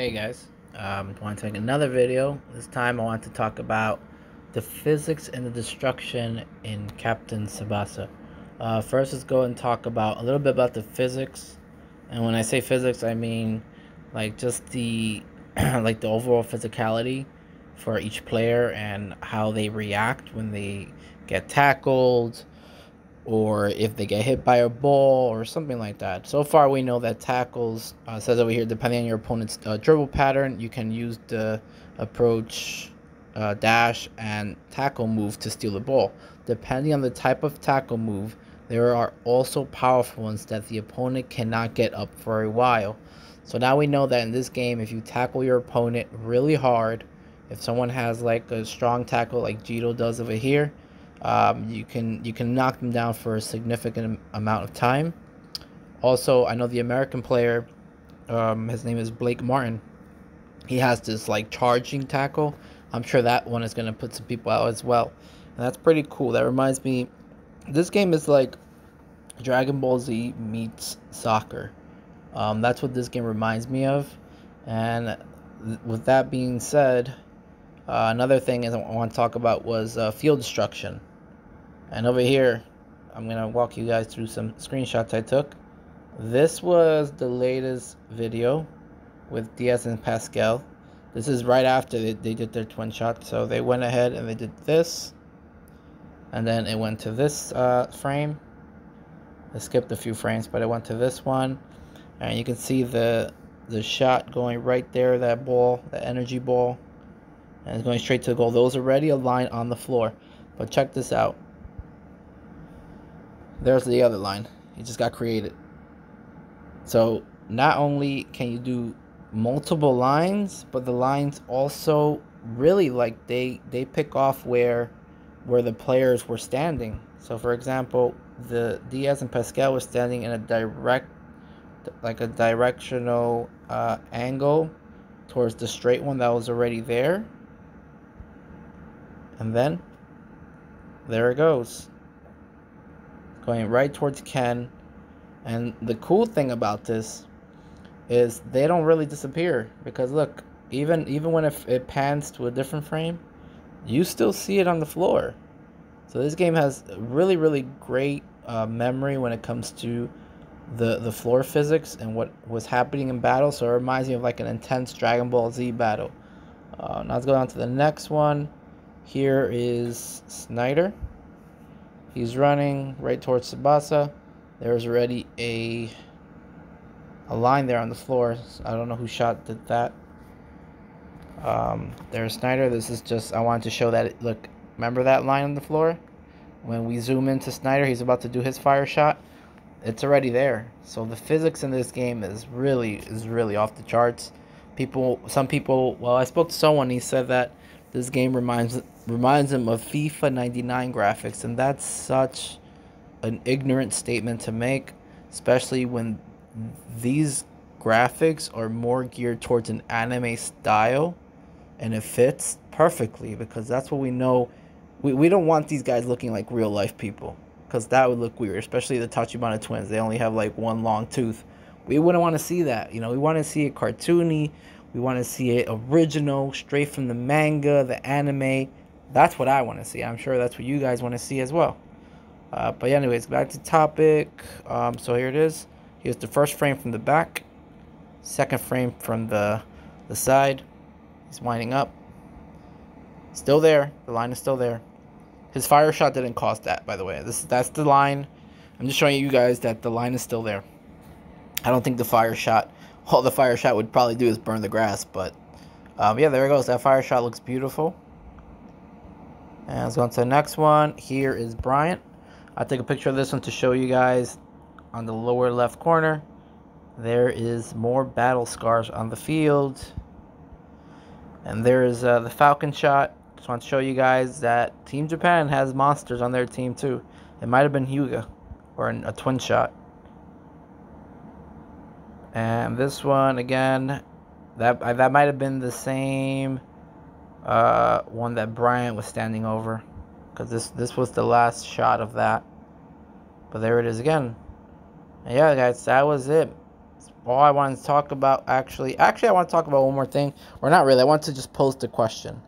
Hey guys, um, I want to make another video. This time I want to talk about the physics and the destruction in Captain Tsubasa. Uh, first, let's go and talk about a little bit about the physics. And when I say physics, I mean like just the like the overall physicality for each player and how they react when they get tackled or if they get hit by a ball or something like that. So far, we know that tackles, uh, says over here, depending on your opponent's uh, dribble pattern, you can use the approach, uh, dash, and tackle move to steal the ball. Depending on the type of tackle move, there are also powerful ones that the opponent cannot get up for a while. So now we know that in this game, if you tackle your opponent really hard, if someone has like a strong tackle like Jito does over here, um, you can you can knock them down for a significant amount of time. Also, I know the American player, um, his name is Blake Martin. He has this like charging tackle. I'm sure that one is gonna put some people out as well, and that's pretty cool. That reminds me, this game is like Dragon Ball Z meets soccer. Um, that's what this game reminds me of, and with that being said, uh, another thing I want to talk about was uh, field destruction. And over here, I'm going to walk you guys through some screenshots I took. This was the latest video with Diaz and Pascal. This is right after they, they did their twin shot. So they went ahead and they did this. And then it went to this uh, frame. I skipped a few frames, but it went to this one. And you can see the the shot going right there, that ball, that energy ball. And it's going straight to the goal. Those are already aligned on the floor. But check this out. There's the other line. It just got created. So not only can you do multiple lines, but the lines also really like they they pick off where where the players were standing. So for example, the Diaz and Pascal were standing in a direct like a directional uh, angle towards the straight one that was already there. And then there it goes going right towards Ken. And the cool thing about this is they don't really disappear because look, even even when it, it pans to a different frame, you still see it on the floor. So this game has really really great uh, memory when it comes to the the floor physics and what was happening in battle. So it reminds me of like an intense Dragon Ball Z battle. Uh, now let's go on to the next one. Here is Schneider. He's running right towards Tsubasa. There's already a a line there on the floor. I don't know who shot did that. Um, there's Schneider. This is just I wanted to show that. It, look, remember that line on the floor? When we zoom into Schneider, he's about to do his fire shot. It's already there. So the physics in this game is really is really off the charts. People, some people. Well, I spoke to someone. He said that this game reminds reminds him of FIFA 99 graphics, and that's such an ignorant statement to make, especially when these graphics are more geared towards an anime style and it fits perfectly because that's what we know. We, we don't want these guys looking like real life people because that would look weird, especially the Tachibana twins. They only have like one long tooth. We wouldn't want to see that. You know, we want to see it cartoony. We want to see it original, straight from the manga, the anime. That's what I want to see. I'm sure that's what you guys want to see as well. Uh, but anyways, back to topic. Um, so here it is. Here's the first frame from the back. Second frame from the the side. He's winding up. Still there. The line is still there. His fire shot didn't cause that, by the way. This that's the line. I'm just showing you guys that the line is still there. I don't think the fire shot all the fire shot would probably do is burn the grass. But um, yeah, there it goes. That fire shot looks beautiful. And go on to the next one. Here is Bryant. I take a picture of this one to show you guys on the lower left corner. There is more battle scars on the field. And there is uh, the Falcon shot. Just want to show you guys that Team Japan has monsters on their team too. It might have been Hyuga or a twin shot. And this one again, that that might have been the same uh, one that Bryant was standing over, because this this was the last shot of that. But there it is again. And yeah, guys, that was it. It's all I wanted to talk about actually actually I want to talk about one more thing or not really I want to just post a question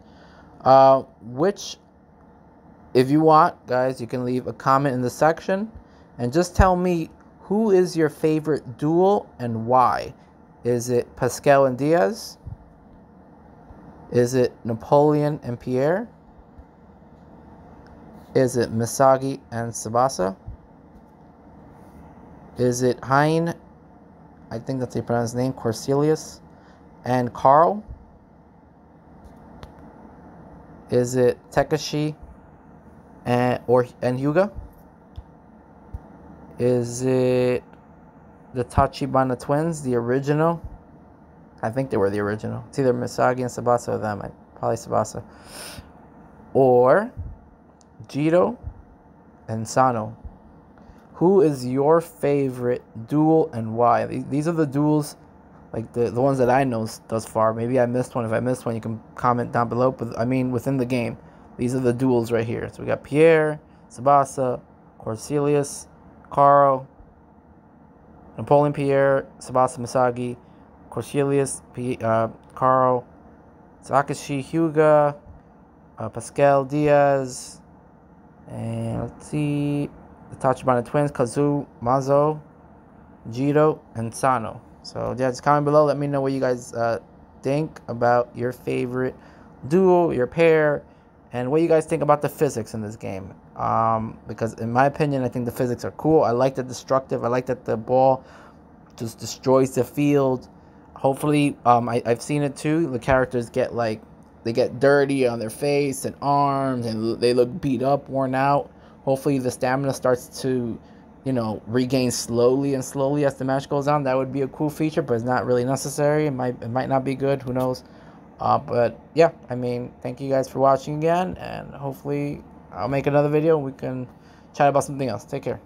uh, which if you want guys you can leave a comment in the section and just tell me who is your favorite duel and why is it Pascal and Diaz is it Napoleon and Pierre is it Misaki and Tsubasa? is it Hein I think that's how you pronounce his name, Corselius, and Carl. Is it Takashi and or and Hyuga? Is it the Tachibana twins, the original? I think they were the original. It's either Misaki and Tsubasa or them. Probably Tsubasa. Or Jito and Sano. Who is your favorite duel and why? These are the duels, like the, the ones that I know thus far. Maybe I missed one. If I missed one, you can comment down below. But I mean, within the game, these are the duels right here. So we got Pierre, Tsubasa, Corselius, Carl, Napoleon Pierre, Tsubasa Misaki, Corselius, P, uh, Carl, Takashi Hyuga, uh, Pascal Diaz, and let's see the Tachibana twins, Kazu, Mazo, Jito, and Sano. So yeah, just comment below. Let me know what you guys uh, think about your favorite duo, your pair, and what you guys think about the physics in this game. Um, because in my opinion, I think the physics are cool. I like the destructive. I like that the ball just destroys the field. Hopefully, um, I, I've seen it too. The characters get like they get dirty on their face and arms, and they look beat up, worn out. Hopefully the stamina starts to, you know, regain slowly and slowly as the match goes on. That would be a cool feature, but it's not really necessary. It might it might not be good. Who knows? Uh, but yeah, I mean, thank you guys for watching again, and hopefully I'll make another video we can chat about something else. Take care.